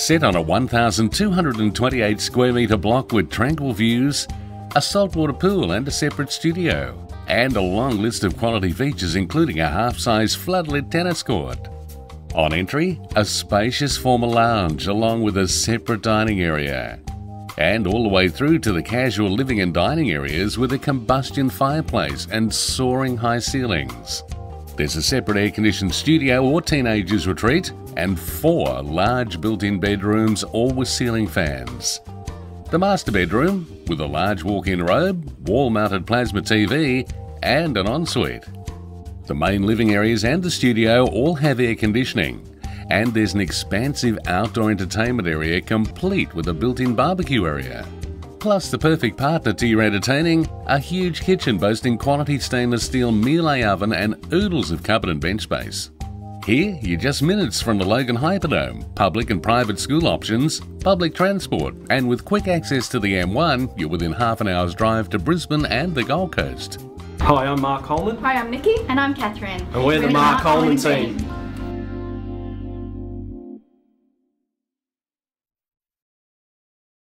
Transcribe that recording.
Set on a 1,228 square metre block with tranquil views, a saltwater pool and a separate studio, and a long list of quality features including a half-size floodlit tennis court. On entry, a spacious formal lounge along with a separate dining area. And all the way through to the casual living and dining areas with a combustion fireplace and soaring high ceilings. There's a separate air conditioned studio or teenagers retreat, and four large built in bedrooms, all with ceiling fans. The master bedroom, with a large walk in robe, wall mounted plasma TV, and an ensuite. The main living areas and the studio all have air conditioning, and there's an expansive outdoor entertainment area complete with a built in barbecue area. Plus, the perfect partner to your entertaining, a huge kitchen boasting quality stainless steel Miele oven and oodles of cupboard and bench space. Here, you're just minutes from the Logan Hyperdome, public and private school options, public transport, and with quick access to the M1, you're within half an hour's drive to Brisbane and the Gold Coast. Hi, I'm Mark Coleman. Hi, I'm Nikki. And I'm Catherine. And we're, we're the, Mark, Mark Coleman, Coleman team. team.